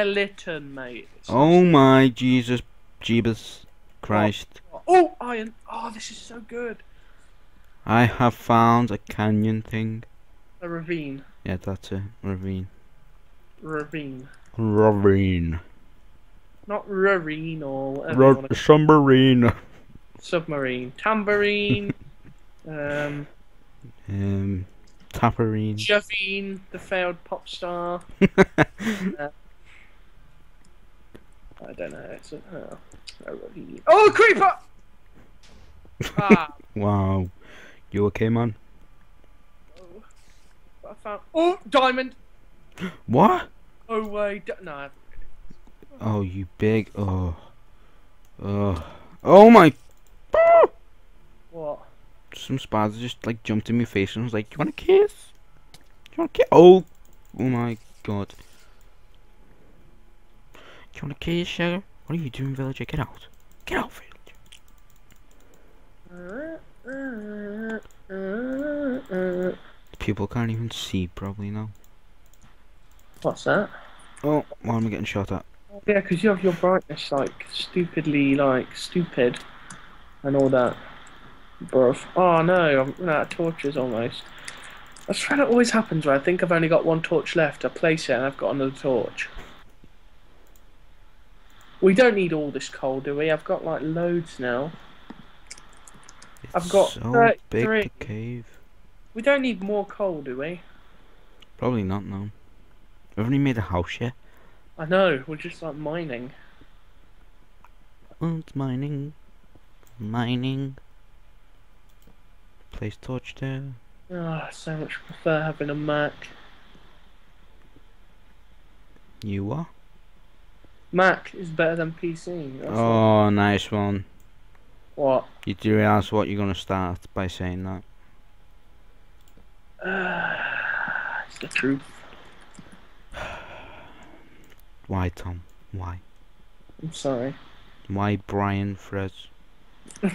skeleton, mate. Oh my Jesus, Jeebus Christ. Oh, iron. Oh, this is so good. I have found a canyon thing. A ravine. Yeah, that's a Ravine. Ravine. Ravine. Not ravine or whatever. you wanna- Ra- submarine. Submarine. Tambourine. um, Um, Taparine. Javine, the failed pop star. I don't know. It's a, oh, a ravine. Oh, creeper! ah, wow. You okay, man? oh, I found. Oh, diamond! What? Oh, wait. di- No, Oh, you big. Oh. Oh. Oh my. what? Some spiders just like jumped in my face and was like, "You want a kiss? You want a kiss?" Oh. Oh my god. You want a kiss, Sugar? What are you doing, villager? Get out. Get out, villager. People can't even see probably now. What's that? Oh, why am I getting shot at? Yeah, because you have your brightness like stupidly like stupid and all that. Bruv. Oh no, I'm running out of torches almost. That's how it always happens where I think I've only got one torch left. I place it and I've got another torch. We don't need all this coal, do we? I've got like loads now. I've got so big the cave. We don't need more coal, do we? Probably not, no. We've only made a house yet. I know, we're just like mining. Oh, it's mining. Mining. Place torch there. Ah, so much prefer having a Mac. You are? Mac is better than PC. That's what- Oh, nice one. what? You do realise what you're gonna start by saying that? it's the truth. Why, Tom? Why? I'm sorry. Why Brian Frez?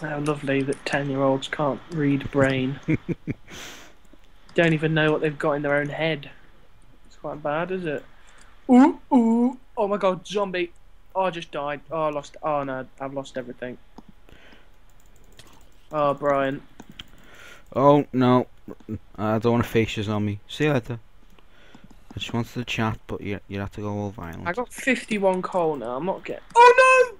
How lovely that 10 year olds can't read brain. Don't even know what they've got in their own head. It's quite bad, is it? Ooh, ooh. Oh my god, zombie. Oh, I just died. Oh, I lost. Oh no, I've lost everything. Oh, Brian. Oh, no. I don't want to face you on me. See you later. I just wanted to chat, but you, you have to go all violent. I got 51 coal now. I'm not getting. Oh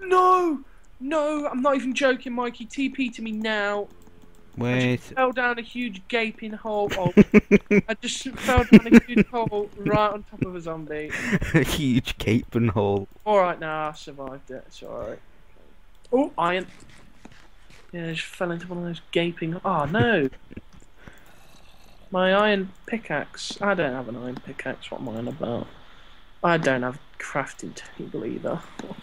no! No! No! I'm not even joking, Mikey. TP to me now. I Wait. just fell down a huge gaping hole. Oh, I just fell down a huge hole right on top of a zombie. a huge gaping hole. Alright, now I survived it. It's alright. Oh, iron. Yeah, I just fell into one of those gaping. Oh no! My iron pickaxe. I don't have an iron pickaxe. What am I on about? I don't have crafting table either.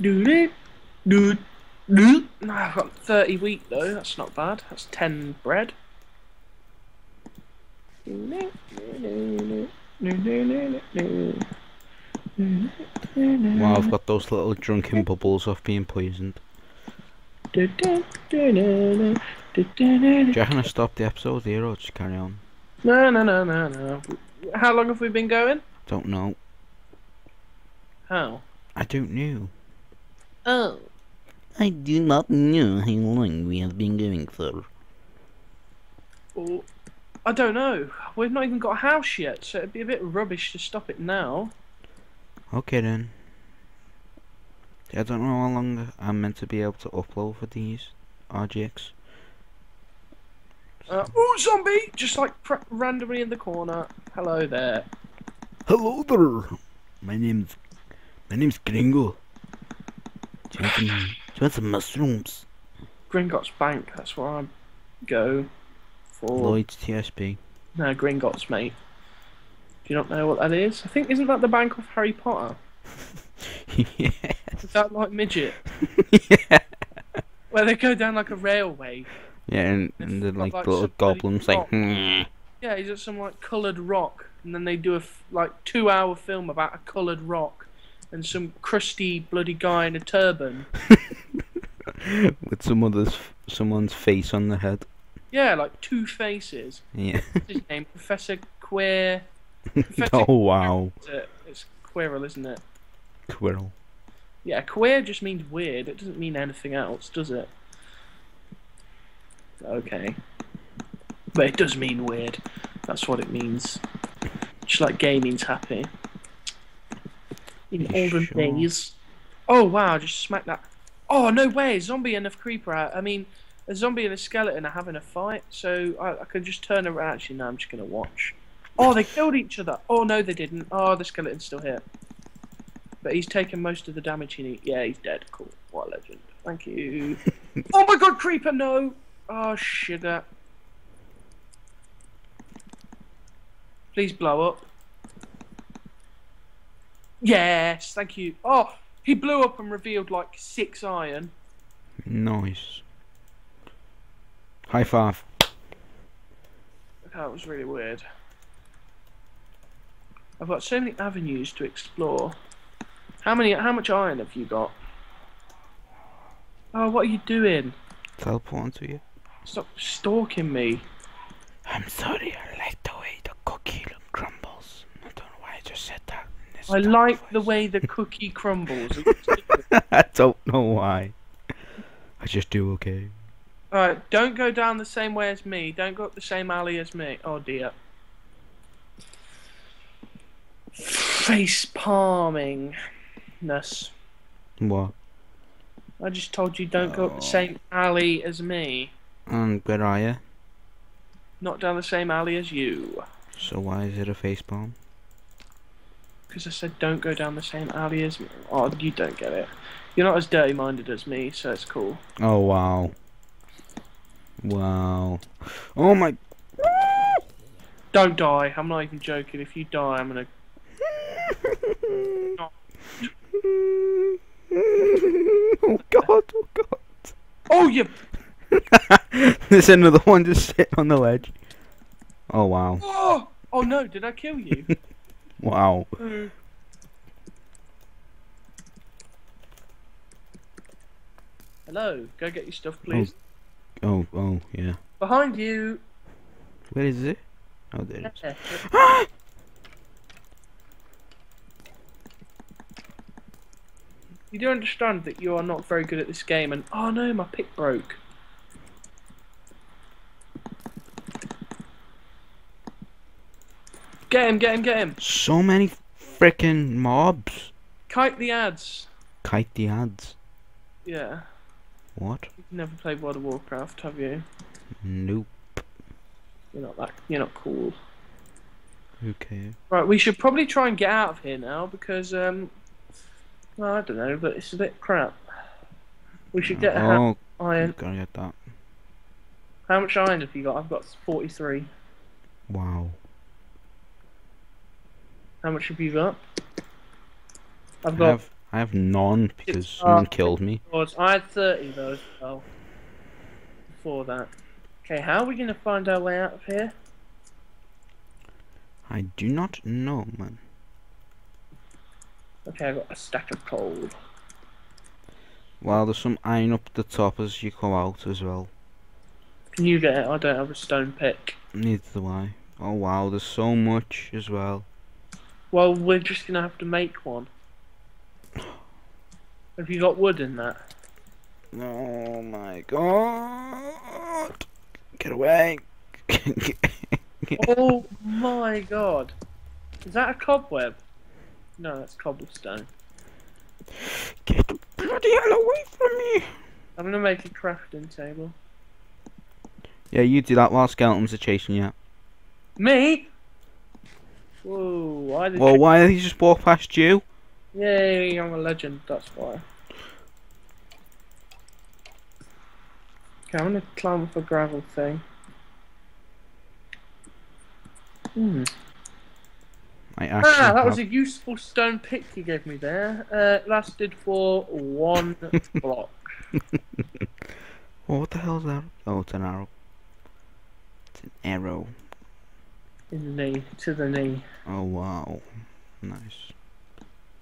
Doot doot. No, I've got 30 wheat though. That's not bad. That's 10 bread. Well, I've got those little drunken bubbles off being poisoned. Do you reckon I stop the episode here or just carry on? No, no, no, no, no. How long have we been going? Don't know. How? I don't know. Oh. I do not know how long we have been going for. Well, I don't know. We've not even got a house yet, so it'd be a bit rubbish to stop it now. Okay then. I don't know how long I'm meant to be able to upload for these RGX. Uh, oh, zombie! Just like randomly in the corner. Hello there. Hello there. My name's my name's Gringo. Do you want some, do you want some mushrooms? Gringotts Bank. That's where I go for. Lloyds TSB. No, Gringotts, mate. Do you not know what that is? I think isn't that the bank of Harry Potter? yeah. Is that like midget? yeah. Where they go down like a railway. Yeah, and, and the like like, the little goblins like. "Hmm." Yeah, he's at some like coloured rock, and then they do a f- like two-hour film about a coloured rock, and some crusty bloody guy in a turban. with some other's someone's face on the head. Yeah, like two faces. Yeah. What's his name? Professor Queer. Professor oh wow. It's Quirrell, isn't it? Quirrell. Yeah, queer just means weird. It doesn't mean anything else, does it? Okay. But it does mean weird. That's what it means. Just like gay means happy. In olden sure? days. Oh wow, I just smacked that. Oh no way, a zombie and a creeper out. I mean, a zombie and a skeleton are having a fight, so I, I could just turn around. Actually, no, I'm just gonna watch. Oh, they killed each other. Oh no, they didn't. Oh, the skeleton's still here. But he's taken most of the damage he needs. Yeah, he's dead. Cool. What a legend. Thank you. oh my god, creeper, no! Oh, sugar. Please blow up. Yes, thank you. Oh, he blew up and revealed like six iron. Nice. High five. That was really weird. I've got so many avenues to explore. How many? How much iron have you got? Oh, what are you doing? Teleport to you. Stop stalking me. I'm sorry, I like the way the cookie crumbles. I don't know why I just said that. in this I like the way the cookie crumbles. I don't know why. I just do okay. Alright, don't go down the same way as me. Don't go up the same alley as me. Oh dear. Face palming. Ness. What? I just told you don't go up Oh. the same alley as me. Mm, and where are you? Not down the same alley as you. So why is it a face palm? Because I said don't go down the same alley as me. Oh, you don't get it. You're not as dirty minded as me, so it's cool. Oh wow. Wow. Oh my. Don't die. I'm not even joking. If you die, I'm gonna. oh god, oh god. Oh, you. There's another one just sitting on the ledge. Oh wow. Oh! Oh no, did I kill you? Wow. Hello, go get your stuff, oh. please. Oh, oh, yeah. Behind you. Where is it? Oh, there it is. You do understand that you are not very good at this game, and oh no, my pick broke. Get him, get him, get him! So many freaking mobs. Kite the adds. Kite the adds. Yeah, What? you've never played World of Warcraft, have you? Nope. You're not that. You're not cool. Okay. Right, we should probably try and get out of here now because um, well, I don't know, but it's a bit crap. We should get a Oh, iron. gotta get that. How much iron have you got? I've got forty-three. Wow. How much have you got? I've I got. have, I have none because someone killed me. Oh, Boards. I had 30 though as well. Before that. Okay, how are we going to find our way out of here? I do not know, man. Okay, I've got a stack of coal. Well, there's some iron up the top as you come out as well. Can you get it? I don't have a stone pick. Neither do I. Oh wow, there's so much as well. Well, we're just going to have to make one. Have you got wood in that? Oh my god! Get away! oh my god. Is that a cobweb? No, that's cobblestone. Get the bloody hell away from me! I'm going to make a crafting table. Yeah, you do that while skeletons are chasing you. Me? Whoa, why did Well, you... why did he just walk past you? Yay, I'm a legend, that's why. Okay, I'm gonna climb up a gravel thing. Hmm. I Ah, that was a useful stone pick you gave me there. Uh, it lasted for one block. Oh, what the hell is that? Oh, it's an arrow. It's an arrow. In the knee, to the knee. Oh wow, nice.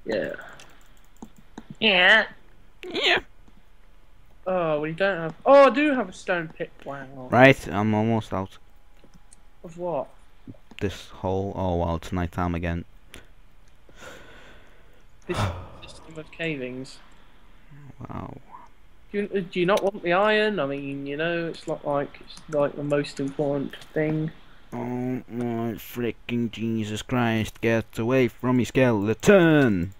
Yeah. Yeah. Yeah. Oh, we don't have. Oh, I do have a stone pick. Wow. Right, I'm almost out. Of what? This whole. Oh well, it's night time again. This system of cavings. Wow. Do you, do you not want the iron? I mean, you know, it's not like it's like the most important thing. Oh my freaking Jesus Christ! Get away from me, skeleton!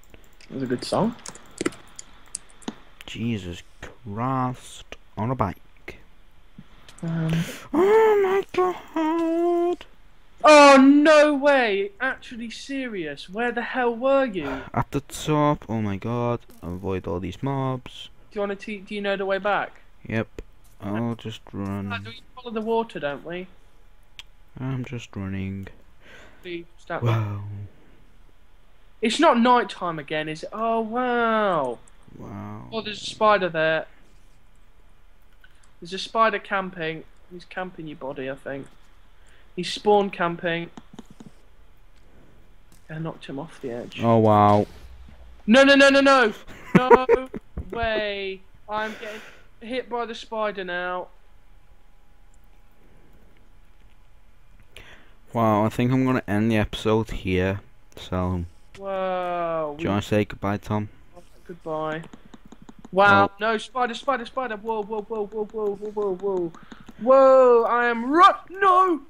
It was a good song. Jesus Christ on a bike. Um, Oh my God! oh no way! Actually serious? Where the hell were you? At the top. Oh my God! Avoid all these mobs. Do you want to? Do you know the way back? Yep. I'll just run. do we follow the water, don't we? I'm just running. Start- Wow. It's not night time again, is it? Oh wow! Wow. Oh, there's a spider there. There's a spider camping. He's camping your body, I think. He's spawn camping. I knocked him off the edge. Oh wow. No, no, no, no, no! No way! I'm getting hit by the spider now. Wow, I think I'm gonna end the episode here. So, Whoa. do you wanna say goodbye, Tom? Goodbye. Wow, Oh. no, spider, spider, spider. Whoa, whoa, whoa, whoa, whoa, whoa, whoa, whoa. Whoa, I am ru- No!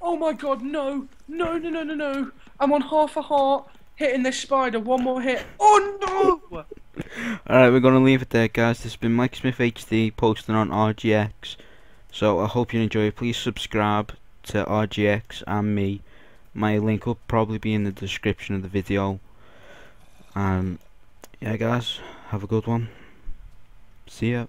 Oh my god, no! No, no, no, no, no. I'm on half a heart, hitting this spider. One more hit. Oh no! Alright, we're gonna leave it there, guys. This has been Mike Smith HD posting on RGX. So, I hope you enjoy. Please subscribe to RGX and me. My link will probably be in the description of the video. and yeah, guys, have a good one. See ya.